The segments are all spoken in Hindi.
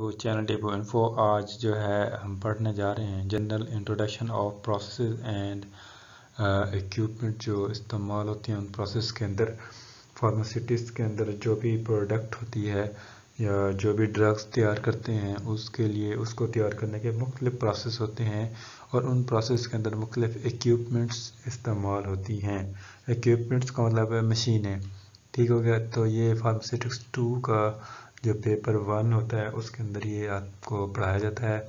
तो चैनल टेबो इन्फो आज जो है हम पढ़ने जा रहे हैं। General introduction of process and equipment जो इस्तेमाल होती हैं उन प्रोसेस के अंदर फार्मासिटिस के अंदर जो भी प्रोडक्ट होती है या जो भी ड्रग्स तैयार करते हैं, उसके लिए, उसको तैयार करने के मुख्तलिफ़ प्रोसेस होते हैं और उन प्रोसेस के अंदर मुख्तलिफ़ इक्विपमेंट्स इस्तेमाल होती हैं। इक्विपमेंट्स का मतलब है मशीनें। ठीक हो गया? तो ये फार्मास्यूटिक्स टू का जो पेपर वन होता है, उसके अंदर ये आपको पढ़ाया जाता है।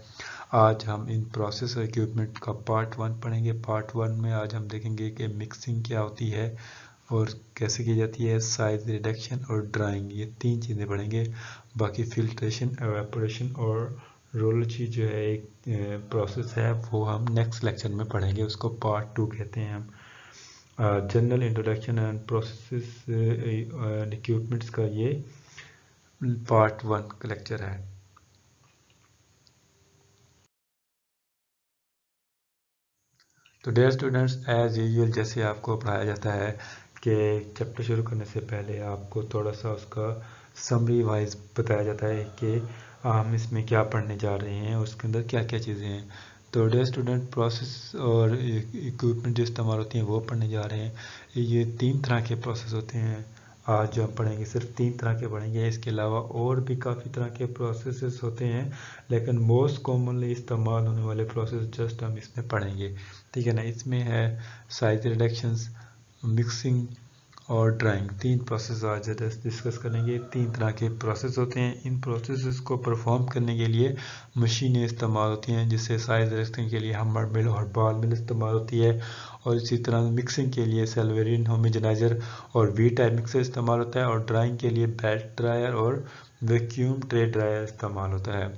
आज हम इन प्रोसेस इक्विपमेंट का पार्ट वन पढ़ेंगे। पार्ट वन में आज हम देखेंगे कि मिक्सिंग क्या होती है और कैसे की जाती है साइज़ रिडक्शन और ड्राइंग ये तीन चीज़ें पढ़ेंगे। बाकी फिल्ट्रेशन एवेपोरेशन और रोलोजी जो है, एक प्रोसेस है, वो हम नेक्स्ट लेक्चर में पढ़ेंगे। उसको पार्ट टू कहते हैं हम। General introduction and process equipments का ये पार्ट वन का लेक्चर है तो डेयर स्टूडेंट्स एज यूजल जैसे आपको पढ़ाया जाता है कि चैप्टर शुरू करने से पहले आपको थोड़ा सा उसका समरी वाइज बताया जाता है कि हम इसमें क्या पढ़ने जा रहे हैं, उसके अंदर क्या क्या चीज़ें हैं। तो डेयर स्टूडेंट प्रोसेस और इक्विपमेंट जो इस्तेमाल होती हैं, वो पढ़ने जा रहे हैं। ये तीन तरह के प्रोसेस होते हैं। आज जो हम पढ़ेंगे, सिर्फ़ तीन तरह के पढ़ेंगे इसके अलावा और भी काफ़ी तरह के प्रोसेस होते हैं, लेकिन मोस्ट कॉमनली इस्तेमाल होने वाले प्रोसेस जस्ट हम इसमें पढ़ेंगे। ठीक है ना? इसमें है साइज़ रिडक्शंस मिक्सिंग और ड्राइंग तीन प्रोसेस आज डिस्कस करेंगे। तीन तरह के प्रोसेस होते हैं। इन प्रोसेस को परफॉर्म करने के लिए मशीनें इस्तेमाल होती हैं, जिससे साइज़ रखने के लिए हमर मिल और बाल मिल इस्तेमाल होती है। और इसी तरह मिक्सिंग के लिए सेलवेरिन होमिजनाइजर और वी टाइप मिक्सर इस्तेमाल होता है। और ड्राइंग के लिए बेल्ट ड्रायर और वैक्यूम ट्रे ड्रायर इस्तेमाल होता है।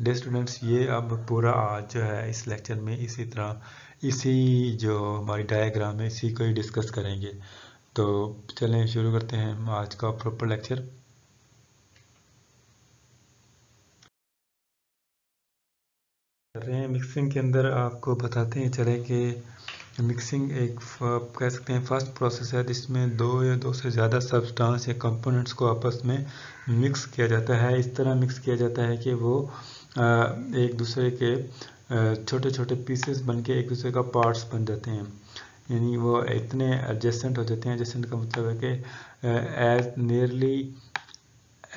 डे स्टूडेंट्स ये अब पूरा आज जो है इस लेक्चर में इसी तरह इसी जो हमारी डायग्राम है, इसी को ही डिस्कस करेंगे। तो चलें, शुरू करते हैं आज का प्रॉपर लेक्चर कर रहे हैं मिक्सिंग के अंदर आपको बताते हैं, चले कि मिक्सिंग एक कह सकते हैं फ़र्स्ट प्रोसेस है, जिसमें दो या दो से ज़्यादा सब्सटेंस या कंपोनेंट्स को आपस में मिक्स किया जाता है। इस तरह मिक्स किया जाता है कि वो एक दूसरे के छोटे छोटे पीसेस बन के एक दूसरे का पार्ट्स बन जाते हैं। यानी वो इतने एडजस्टेंट हो जाते हैं। एडजस्टेंट का मतलब है कि as nearly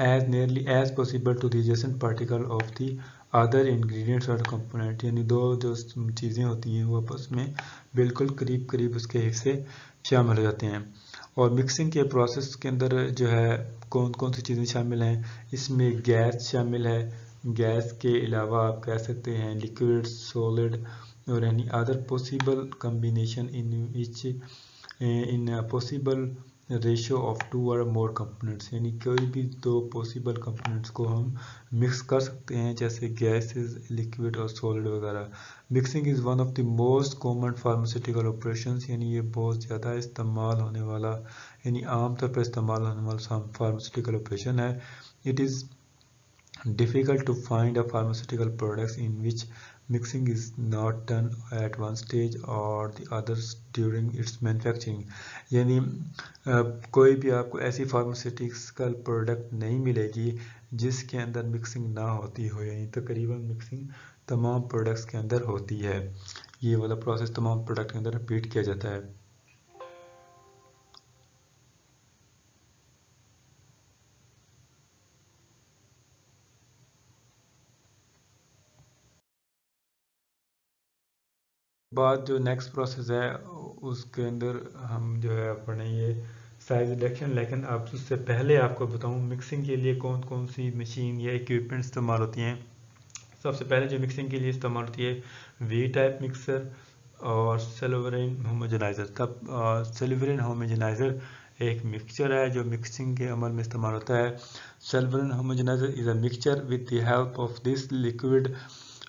as nearly as possible to the particle of the other ingredients और कंपोनेंट यानी दो जो चीज़ें होती हैं, वो आपस में बिल्कुल करीब करीब उसके हिस्से शामिल हो जाते हैं। और मिक्सिंग के प्रोसेस के अंदर जो है कौन कौन सी चीज़ें शामिल हैं? इसमें गैस शामिल है गैस के अलावा आप कह सकते हैं लिक्विड, सॉलिड और any other possible combination in which in possible ratio of two और मोर कंपोनेंट्स यानी कोई भी दो पॉसिबल कंपोनेंट्स को हम मिक्स कर सकते हैं, जैसे गैसेस लिक्विड और सॉलिड वगैरह। Mixing is one of the most common pharmaceutical operations यानी ये बहुत ज़्यादा इस्तेमाल होने वाला, यानी आमतौर पर इस्तेमाल होने वाला फार्मास्यूटिकल ऑपरेशन है। It is difficult to find a pharmaceutical products in which mixing is not done at one stage or the others during its manufacturing यानी कोई भी आपको ऐसी फार्मास्यूटिकल प्रोडक्ट नहीं मिलेगी जिसके अंदर मिक्सिंग ना होती हो यानी तकरीबन मिक्सिंग तमाम प्रोडक्ट्स के अंदर होती है ये वाला प्रोसेस तमाम प्रोडक्ट के अंदर रिपीट किया जाता है बाद जो नेक्स्ट प्रोसेस है, उसके अंदर हम जो है अपने ये साइज़ रिडक्शन लेकिन अब उससे पहले आपको बताऊँ मिक्सिंग के लिए कौन कौन सी मशीन या इक्विपमेंट इस्तेमाल होती हैं। सबसे पहले जो मिक्सिंग के लिए इस्तेमाल होती है वी टाइप मिक्सर और सेलोवरिन होमोजनाइज़र तब सेलोवरिन होमोजनाइज़र एक मिक्सचर है, जो मिक्सिंग के अमल में इस्तेमाल होता है। सेलोवरिन homogeniser is a mixture with the help of this liquid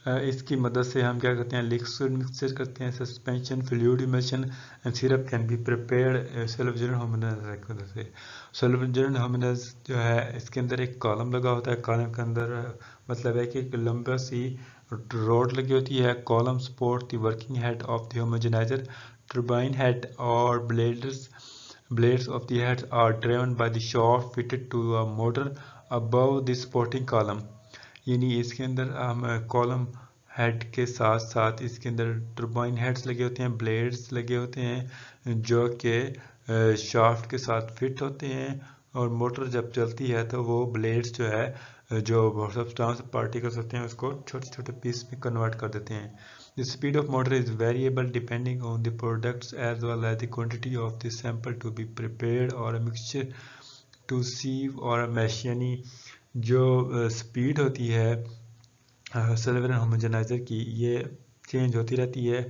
इसकी मदद से हम क्या करते हैं लिक्विड मिक्सचर करते हैं suspension fluid emulsion and syrup can be prepared सेल्फजन होमिनस की मदद से सेल्फजन होमिनस जो है, इसके अंदर एक कॉलम लगा होता है। कॉलम के अंदर मतलब है कि एक लंबा सी रोड लगी होती है। Column support the working head of the homogenizer turbine head और blades blades of the heads are driven by the shaft fitted to a motor above the supporting column यानी इसके अंदर हम कॉलम हेड के साथ साथ इसके अंदर टर्बाइन हेड्स लगे होते हैं ब्लेड्स लगे होते हैं, जो कि शाफ्ट के साथ फिट होते हैं और मोटर जब चलती है तो वो ब्लेड्स जो है जो सब्सटेंस पार्टिकल्स होते हैं, उसको छोटे छोटे पीस में कन्वर्ट कर देते हैं। The speed of motor is variable depending on the products as well as the quantity of the sample to be prepared और मिक्सचर टू सीव और मैश जो स्पीड होती है सिल्वर होमोजेनाइजर की, ये चेंज होती रहती है।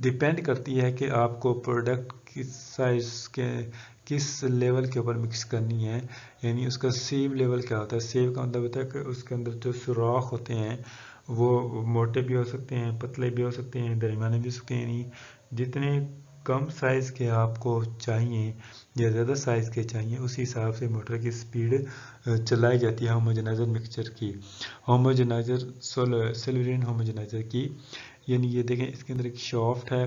डिपेंड करती है कि आपको प्रोडक्ट किस साइज़ के, किस लेवल के ऊपर मिक्स करनी है। यानी उसका सेव लेवल क्या होता है? सेव का मतलब होता है कि उसके अंदर जो सुराख होते हैं, वो मोटे भी हो सकते हैं, पतले भी हो सकते हैं, दरमियाने भी हो सकते हैं। यानी जितने कम साइज़ के आपको चाहिए या ज़्यादा साइज़ के चाहिए, उसी हिसाब से मोटर की स्पीड चलाई जाती है होमोजेनाइजर मिक्सचर की। होमोजेनाइजर सिल्वरिन होमोजेनाइजर की। यानी ये देखें, इसके अंदर एक शॉफ्ट है।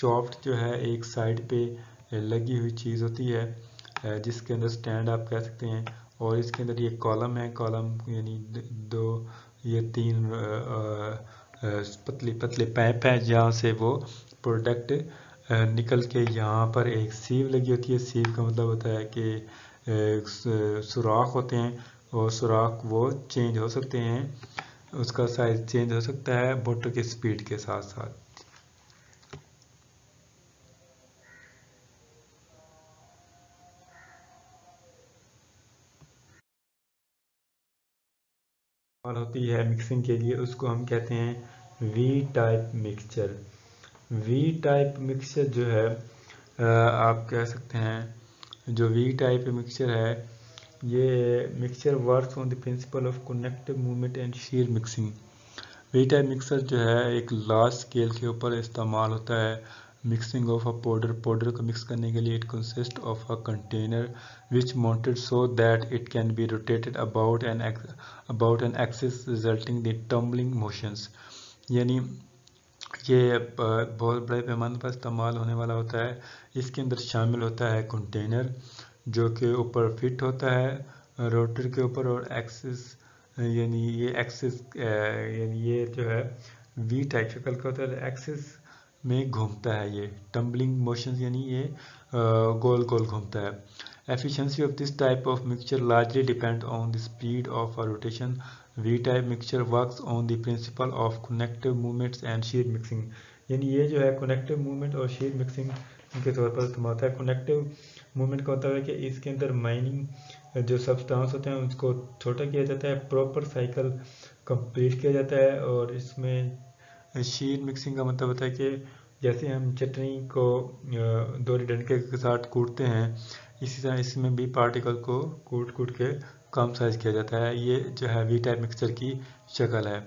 शॉफ्ट जो है, एक साइड पे लगी हुई चीज़ होती है जिसके अंदर स्टैंड आप कह सकते हैं। और इसके अंदर ये कॉलम है। कॉलम यानी दो ये तीन पतले पतले पैप हैं जहाँ से वो प्रोडक्ट निकल के यहाँ पर एक सीव लगी होती है। सीव का मतलब होता है कि सुराख होते हैं और सुराख वो चेंज हो सकते हैं। उसका साइज़ चेंज हो सकता है मोटर की स्पीड के साथ साथ। होती है मिक्सिंग के लिए, उसको हम कहते हैं V type mixture V type mixture जो है आप कह सकते हैं, जो वी टाइप मिक्सचर है, ये mixture work on the principle of connective movement and shear mixing V type mixer जो है, एक लार्ज स्केल के ऊपर इस्तेमाल होता है mixing of a powder powder को मिक्स करने के लिए it consist of a container which mounted so that it can be rotated about an about an axis resulting the tumbling motions यानी ये बहुत बड़े पैमाने पर इस्तेमाल होने वाला होता है। इसके अंदर शामिल होता है कंटेनर जो कि ऊपर फिट होता है रोटर के ऊपर और एक्सिस यानी ये एक्सिस यानी ये जो है वी टाइप शक्ल का होता है एक्सिस में घूमता है ये। टम्बलिंग मोशन यानी ये गोल गोल घूमता है। Of this type of mixture largely depend on the speed of a rotation V-type mixture works on the principle of connective movements and shear mixing. यानी ये जो है कनेक्टिव मूवमेंट और shear mixing के तौर पर इस्तेमाल होता है। कनेक्टिव मूवमेंट का होता है कि इसके अंदर माइनिंग जो सब्सटेंस होते हैं, उसको छोटा किया जाता है प्रॉपर साइकिल कंप्लीट किया जाता है और इसमें शीर मिक्सिंग का मतलब होता है कि जैसे हम चटनी को दोरी डंडे के साथ कूटते हैं, इसी तरह इसमें भी पार्टिकल को कूट कूट के कम साइज़ किया जाता है। ये जो है वी टाइप मिक्सचर की शक्ल है।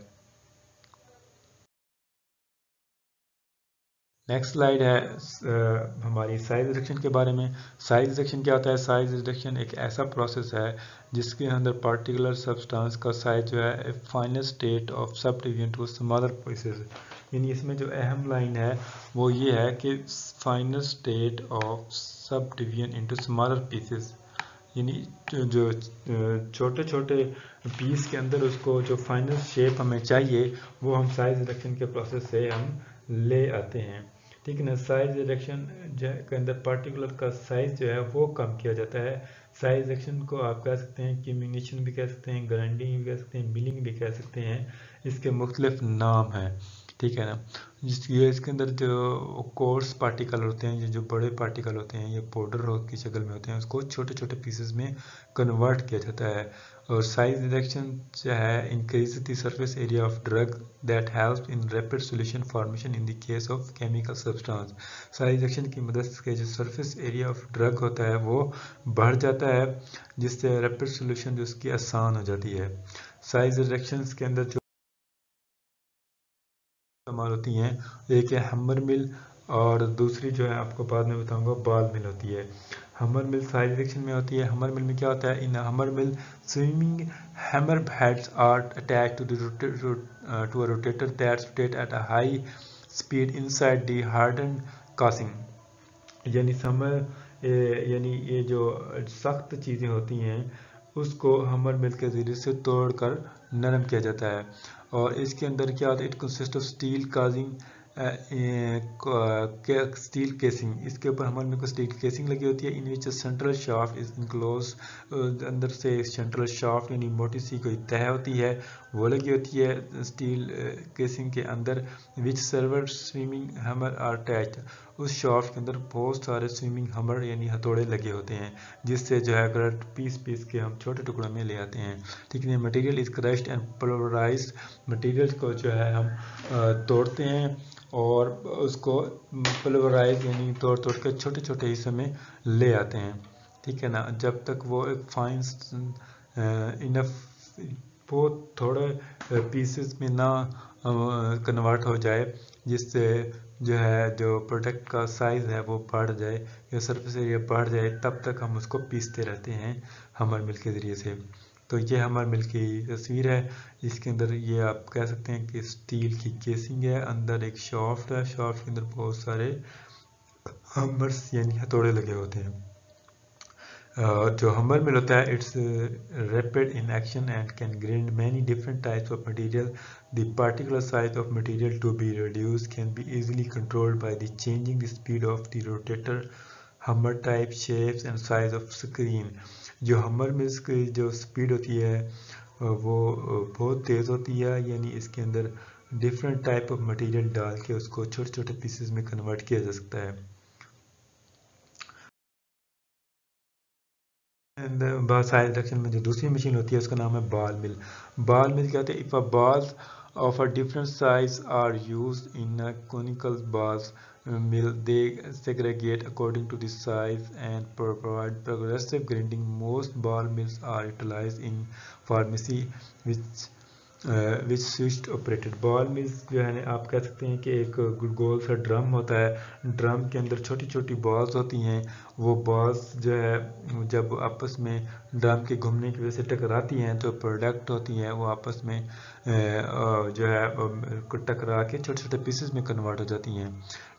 नेक्स्ट स्लाइड है आ, हमारी साइज़ रिडक्शन के बारे में। साइज़ रिडक्शन क्या होता है? साइज़ रिडक्शन एक ऐसा प्रोसेस है जिसके अंदर पार्टिकुलर सब्सटेंस का साइज़ जो है final state of subdivision to smaller pieces यानी इसमें जो अहम लाइन है वो ये है कि final state of subdivision into smaller pieces यानी जो छोटे छोटे पीस के अंदर उसको जो फाइनल शेप हमें चाहिए, वो हम साइज़ रिडक्शन के प्रोसेस से हम ले आते हैं। ठीक है ना? साइज़ रिडक्शन के अंदर पार्टिकुलर का साइज़ जो है, वो कम किया जाता है। साइज़ रिडक्शन को आप कह सकते हैं किमिनेशन भी कह सकते हैं ग्राइंडिंग भी कह सकते हैं मिलिंग भी कह सकते हैं। इसके मुख्तलिफ़ नाम हैं। ठीक है ना? जिस ये इसके अंदर जो कोर्स पार्टिकल होते हैं, ये जो बड़े पार्टिकल होते हैं, ये पाउडर की शक्ल में होते हैं, उसको छोटे छोटे पीसेस में कन्वर्ट किया जाता है। और साइज़ रिडक्शन जो है increase the surface area of drug that help in rapid solution formation in the case of chemical substance size reduction की मदद से जो सरफेस एरिया ऑफ़ ड्रग होता है, वो बढ़ जाता है, जिससे रैपिड सोल्यूशन जो उसकी आसान हो जाती है। साइज़ रिडक्शन के अंदर जो इस्तेमाल होती हैं। एक है हमर मिल और दूसरी जो है आपको बाद में बताऊँगा बाल मिल होती है। हमर मिल साइज़ डिरेक्शन में होती है। हमर मिल में क्या होता है? In hammer mill swinging hammer heads are attach to to rotator that rotate at a high speed inside the hardened casing यानी समर यानी ये जो सख्त चीज़ें होती हैं उसको हमर मिल के ज़रिए से तोड़कर नरम किया जाता है। और इसके अंदर क्या होता है it consist of steel casing steel casing, इसके ऊपर हमारे को स्टील केसिंग लगी होती है। In which central shaft is enclose अंदर से सेंट्रल शाफ्ट यानी मोटी सी कोई तह होती है वो लगी होती है स्टील केसिंग के अंदर which several swinging hammer are attach उस शाफ्ट के अंदर बहुत सारे स्विमिंग हमर यानी हथौड़े लगे होते हैं, जिससे जो है अगर पीस पीस के हम छोटे टुकड़ों में ले आते हैं। ठीक है material is crushed and pulverized material को जो है हम तोड़ते हैं और उसको पल्वराइज यानी तोड़ तोड़ के छोटे छोटे हिस्से में ले आते हैं। ठीक है ना, जब तक वो एक फाइन इनफ बहुत थोड़े पीसेस में ना कन्वर्ट हो जाए, जिससे जो है, जो प्रोडक्ट का साइज़ है वो बढ़ जाए, या सरफेस एरिया बढ़ जाए, तब तक हम उसको पीसते रहते हैं हमर मिल के ज़रिए से। तो ये हमारे मिल की तस्वीर है। इसके अंदर ये आप कह सकते हैं कि स्टील की केसिंग है। अंदर एक शॉफ्ट है। शॉफ्ट के अंदर बहुत सारे हम्बर्स यानी हथौड़े लगे होते हैं। जो हमर मिल होता है it's rapid in action and can grind many different types of material the particular size of material to be reduce can be easily controlled by the changing the speed of the rotator hammer type shapes and size of screen जो हमर मिल्स की जो स्पीड होती है वो बहुत तेज़ होती है, यानी इसके अंदर डिफरेंट टाइप ऑफ़ मटेरियल डाल के उसको छोटे छोटे पीसेस में कन्वर्ट किया जा सकता है। Uh, सेक्शन में जो दूसरी मशीन होती है, उसका नाम है बाल मिल बाल मिल कहते हैं? If a balls of a different size are use in a conical mill they segregate according to the size and provide progressive grinding most ball mills are utilize in pharmacy which which switch operated ball mills जो है, आप कह सकते हैं कि एक गोल सा ड्रम होता है. ड्रम के अंदर छोटी छोटी बॉल्स होती हैं वो बॉल्स जो है, जब आपस में ड्रम के घूमने की वजह से टकराती हैं तो प्रोडक्ट होती हैं, वो आपस में जो है टकरा के छोटे छोटे पीसेस में कन्वर्ट हो जाती हैं।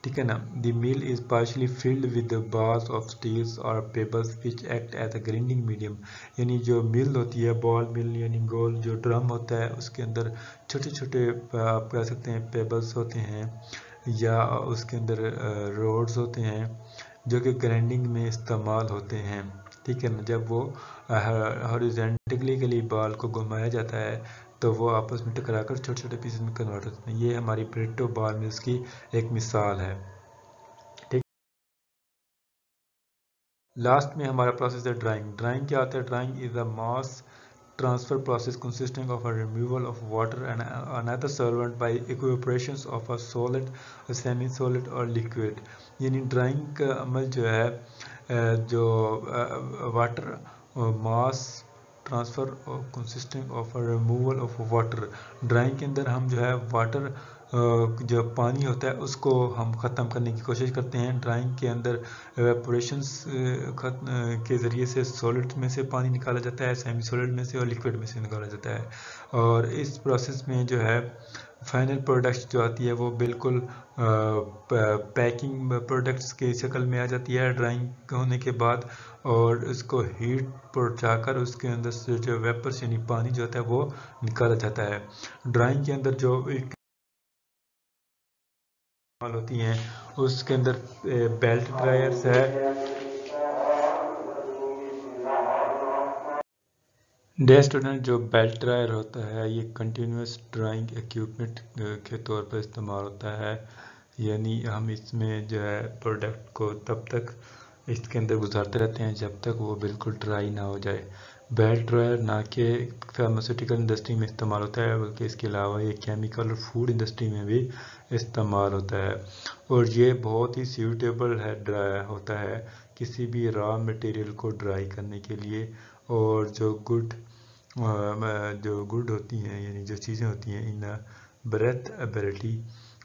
ठीक है ना? The mill is partially filled with balls of steels और pebbles which act as a grinding medium यानी जो मिल होती है बॉल मिल यानी गोल जो ड्रम होता है, उसके अंदर छोटे छोटे आप कह सकते हैं पेबल्स होते हैं या उसके अंदर रोड्स होते हैं। जो कि ग्राइंडिंग में इस्तेमाल होते हैं, ठीक है ना? जब वो हॉरिजेंटली के लिए बाल को घुमाया जाता है तो वो आपस में टकरा कर छोटे छोटे पीसेस में कन्वर्ट होते हैं। ये हमारी ब्रिटो बाल में उसकी एक मिसाल है, ठीक? लास्ट में हमारा प्रोसेस है ड्राइंग ड्राइंग क्या होता है? Drying is a mass transfer process consisting of a removal of water and another solvent by evaporation of a solid a semi solid or liquid यानी ड्राइंग का अमल जो है जो water mass transfer consisting of removal of water drying के अंदर हम जो है वाटर जो पानी होता है, उसको हम ख़त्म करने की कोशिश करते हैं। ड्राइंग के अंदर एवेपोरेशंस के ज़रिए से सॉलिड में से पानी निकाला जाता है सेमी सॉलिड में से और लिक्विड में से निकाला जाता है। और इस प्रोसेस में जो है फाइनल प्रोडक्ट जो आती है, वो बिल्कुल पैकिंग प्रोडक्ट्स की शक्ल में आ जाती है। ड्राइंग होने के बाद और उसको हीट पहुँचाकर उसके अंदर से जो वेपर्स यानी पानी जो होता है, वो निकाला जाता है। ड्राइंग के अंदर जो एक होती हैं। उसके अंदर बेल्ट ड्रायर्स है। डे स्टूडेंट जो बेल्ट ड्रायर होता है, ये कंटिन्यूस ड्राइंग इक्विपमेंट के तौर पर इस्तेमाल होता है। यानी हम इसमें जो है प्रोडक्ट को तब तक इसके अंदर गुजारते रहते हैं जब तक वो बिल्कुल ड्राई ना हो जाए। बेल्ट ड्रायर ना कि फार्मास्यूटिकल इंडस्ट्री में इस्तेमाल होता है, बल्कि इसके अलावा ये केमिकल और फ़ूड इंडस्ट्री में भी इस्तेमाल होता है। और ये बहुत ही सूटेबल है ड्राई होता है किसी भी रॉ मटेरियल को ड्राई करने के लिए। और जो गुड जो गुड होती हैं, यानी जो चीज़ें होती हैं इन ब्रेथ एबिलिटी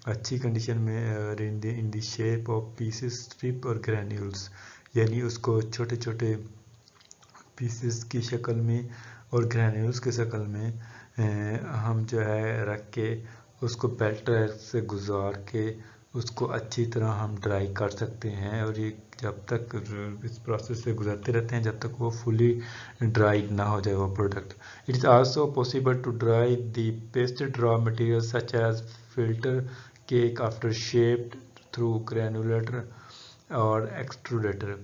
अच्छी कंडीशन में in the shape of pieces strip और ग्रैन्यूल्स यानी उसको छोटे छोटे पीसेस की शक्ल में और ग्रैन्यूल्स की शक्ल में हम जो है रख के उसको बेल्ट से गुजार के उसको अच्छी तरह हम ड्राई कर सकते हैं और ये जब तक इस प्रोसेस से गुजरते रहते हैं, जब तक वो फुली ड्राई ना हो जाए वो product it is also possible to dry the pasted raw material such as filter cake after shaped through granulator और एक्सट्रूडेटर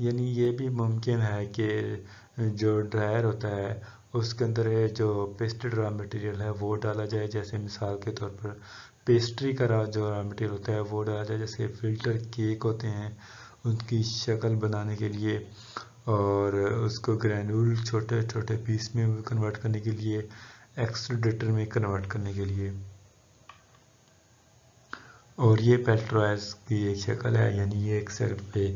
यानी ये भी मुमकिन है कि जो ड्रायर होता है, उसके अंदर जो पेस्टेड रॉ मटेरियल है, वो डाला जाए। जैसे मिसाल के तौर पर पेस्ट्री का जो रॉ मटेरियल होता है, वो डाला जाए। जैसे फ़िल्टर केक होते हैं, उनकी शक्ल बनाने के लिए और उसको ग्रैनुल छोटे छोटे पीस में कन्वर्ट करने के लिए एक्सट्रूडेटर में कन्वर्ट करने के लिए। और ये पेल्ट्रॉयस की एक शक्ल है, यानी ये एक साइड पे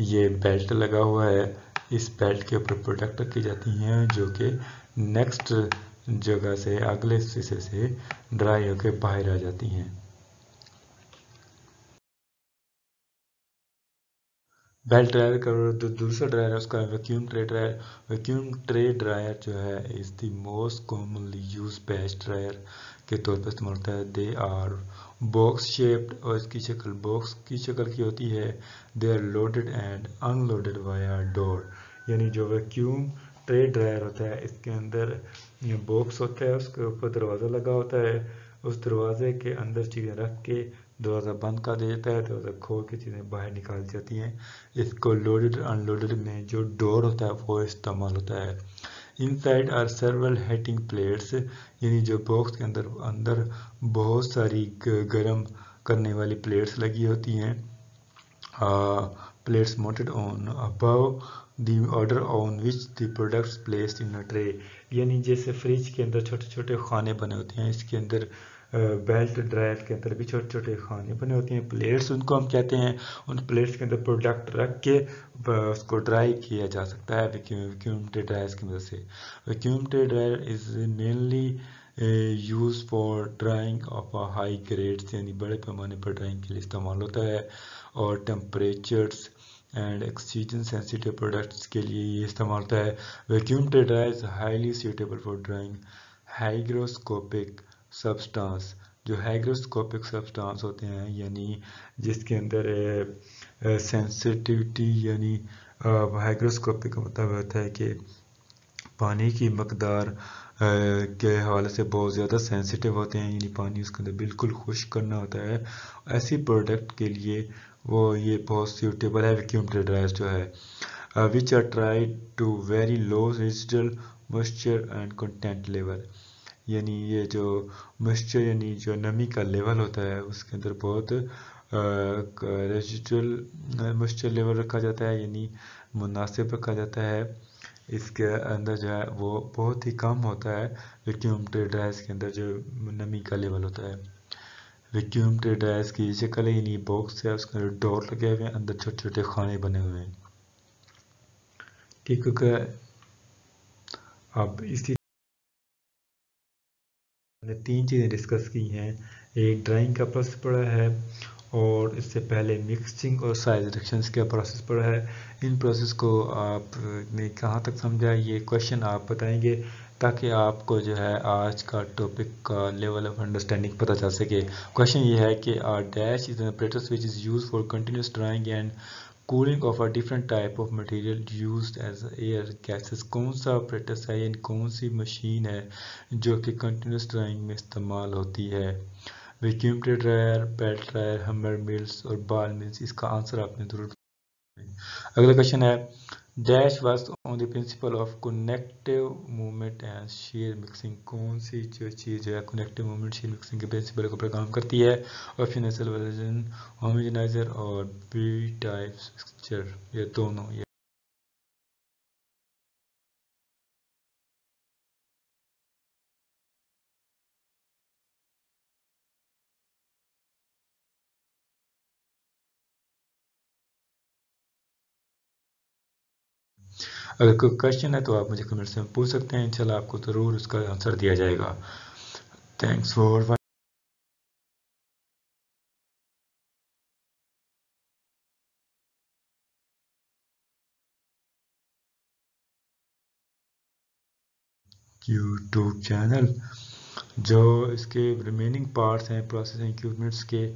ये बेल्ट लगा हुआ है। इस बेल्ट के ऊपर प्रोडक्ट रखी जाती हैं, जो कि नेक्स्ट जगह से, अगले शीशे से ड्राई होकर बाहर आ जाती हैं। बेल्ट ड्रायर का जो दूसरा ड्रायर है, उसका vacuum tray dryer. Vacuum tray dryer जो है is the most commonly use best dryer के तौर पर इस्तेमाल होता है। दे आर बॉक्स शेप्ड और इसकी शक्ल बॉक्स की शक्ल की होती है। They are loaded and unloaded via door यानी जो वैक्यूम ट्रे ड्रायर होता है, इसके अंदर बॉक्स होता है, उसके ऊपर दरवाज़ा लगा होता है। उस दरवाजे के अंदर चीज़ें रख के दरवाज़ा बंद कर दिया जाता है, दरवाज़ा खोल के चीज़ें बाहर निकाल जाती हैं। इसको लोडेड अनलोडेड में जो डोर होता है, वो इस्तेमाल होता है। Inside are several heating plates यानी जो बॉक्स के अंदर अंदर बहुत सारी गर्म करने वाली प्लेट्स लगी होती हैं। Plates mounted on above the order on which the products placed in a tray यानी जैसे फ्रिज के अंदर छोटे छोटे खाने बने होते हैं, इसके अंदर बेल्ट ड्रायर के अंदर भी छोटे छोटे खाने बने होते हैं। प्लेट्स उनको हम कहते हैं। उन प्लेट्स के अंदर प्रोडक्ट रख के उसको ड्राई किया जा सकता है वैक्यूम ड्रायर्स की मदद से। Vacuum tray dryer is mainly use for drying of a high grades यानी बड़े पैमाने पर ड्राइंग के लिए इस्तेमाल होता है। और temperatures and oxygen sensitive products के लिए ये इस्तेमाल होता है। Vacuum tray dryers highly suitable for drying hygroscopic substance जो हाइग्रोस्कोपिक सबस्टांस होते हैं, यानी जिसके अंदर सेंसिटिविटी यानी हाइग्रोस्कोपिक का मतलब होता है कि पानी की मकदार के हवाले से बहुत ज़्यादा सेंसिटिव होते हैं, यानी पानी उसके अंदर बिल्कुल खुश करना होता है। ऐसी प्रोडक्ट के लिए वो ये बहुत सूटेबल है वैक्यूम ड्रायर्स जो है which are dry to very low residual moisture and content level यानी ये जो मॉइस्चर यानी जो नमी का लेवल होता है, उसके अंदर बहुत रेजिडुअल मॉइस्चर लेवल रखा जाता है, यानी मुनासिब रखा जाता है। इसके अंदर जो है, वो बहुत ही कम होता है। वैक्यूम ड्रायर्स के अंदर जो नमी का लेवल होता है। वैक्यूम ड्रायर्स की शक्ल यानी बॉक्स है उसके अंदर डोर लगे हुए हैं, अंदर छोटे छोटे खाने बने हुए हैं। ठीक है अब इसी हमने तीन चीज़ें डिस्कस की हैं। एक ड्राइंग का प्रोसेस पढ़ा है और इससे पहले मिक्सिंग और साइज़ रिडक्शन का प्रोसेस पढ़ा है। इन प्रोसेस को आपने कहाँ तक समझा? ये क्वेश्चन आप बताएँगे ताकि आपको जो है आज का टॉपिक का लेवल ऑफ़ अंडरस्टैंडिंग पता चल सके। क्वेश्चन ये है कि are dash is an which is use for continuous drying and cooling of a different type of material used as air gases कौन सा ऑपरेटस है यानी कौन सी मशीन है जो कि कंटिन्यूस ड्राइंग में इस्तेमाल होती है? Vacuum dryer belt dryer hammer mills और बाल मिल्स इसका आंसर आपने ज़रूर अगला क्वेश्चन है dash was on the principle of connective movement and shear mixing कौन सी जो चीज़ है कनेक्टिव मूवमेंट शेयर मिक्सिंग के प्रिंसिपल के ऊपर काम करती है? ऑप्शन वर्जन होमोजेनाइजर और बी टाइप स्ट्रक्चर ये दोनों, ये अगर कोई क्वेश्चन है तो आप मुझे कमेंट्स में पूछ सकते हैं। इंशाल्लाह आपको ज़रूर उसका आंसर दिया जाएगा। थैंक्स फॉर यूट्यूब चैनल जो इसके रिमेनिंग पार्ट्स हैं प्रोसेसिंग इक्विपमेंट्स के,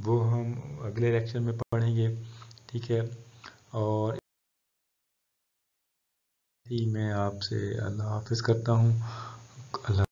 वो हम अगले लेक्चर में पढ़ेंगे। ठीक है? और मैं आपसे अल्लाह हाफिज़ करता हूँ। अल्लाह